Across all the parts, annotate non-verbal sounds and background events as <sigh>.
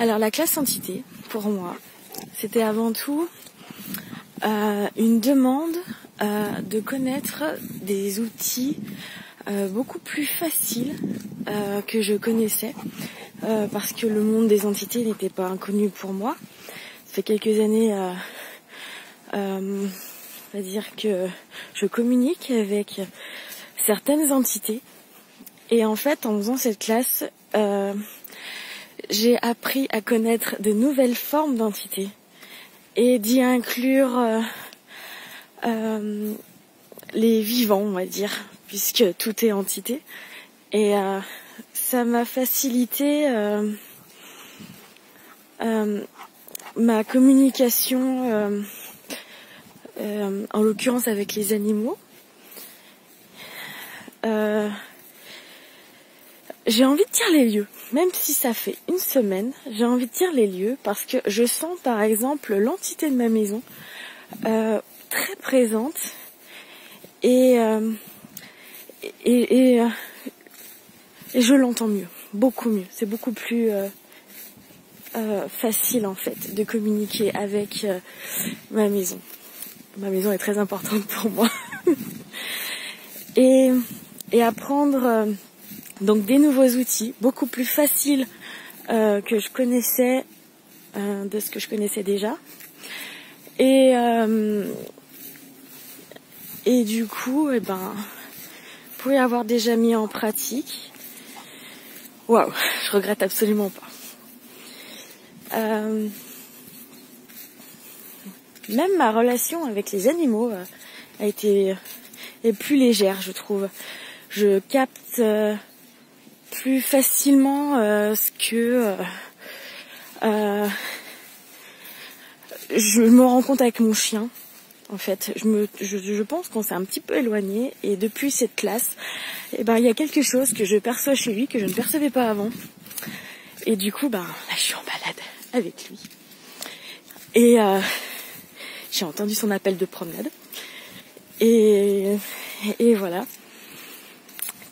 Alors la classe entité, pour moi, c'était avant tout euh, une demande euh, de connaître des outils euh, beaucoup plus faciles que je connaissais, parce que le monde des entités n'était pas inconnu pour moi. Ça fait quelques années, on va dire que je communique avec certaines entités, et en fait, en faisant cette classe, j'ai appris à connaître de nouvelles formes d'entités et d'y inclure euh, euh, les vivants, on va dire, puisque tout est entité. Et euh, ça m'a facilité ma communication, en l'occurrence avec les animaux. J'ai envie de dire les lieux, même si ça fait une semaine, j'ai envie de dire les lieux parce que je sens par exemple l'entité de ma maison euh, très présente et, euh, euh, et, je l'entends mieux, beaucoup mieux. C'est beaucoup plus facile en fait de communiquer avec ma maison. Ma maison est très importante pour moi. <laughs> et, et apprendre donc des nouveaux outils, beaucoup plus faciles euh, que je connaissais euh, de ce que je connaissais déjà. Et, euh, et du coup, eh ben, vous pouvez avoir déjà mis en pratique. Waouh, je regrette absolument pas. même ma relation avec les animaux a été est plus légère, je trouve. Je capte plus facilement euh, ce que euh, euh, je me rends compte avec mon chien. En fait, je, pense qu'on s'est un petit peu éloigné et depuis cette classe, eh ben il y a quelque chose que je perçois chez lui que je ne percevais pas avant. Et du coup, ben là, je suis en balade avec lui. Et j'ai entendu son appel de promenade. Et voilà.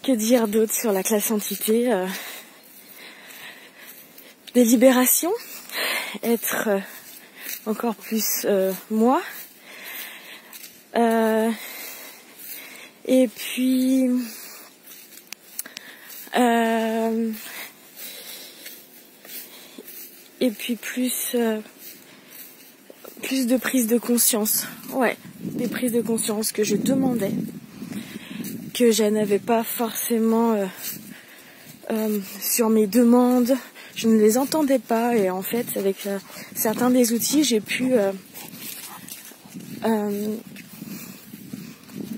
Que dire d'autre sur la classe entité euh, Délibération, être euh, encore plus euh, moi. et puis et puis plus plus de prise de conscience. Ouais, des prises de conscience que je demandais que je n'avais pas forcément euh, euh, sur mes demandes. Je ne les entendais pas et en fait avec euh, certains des outils j'ai pu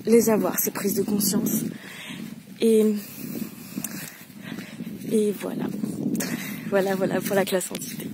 les avoir, ces prises de conscience. Et, et voilà. Voilà, voilà pour la classe entité.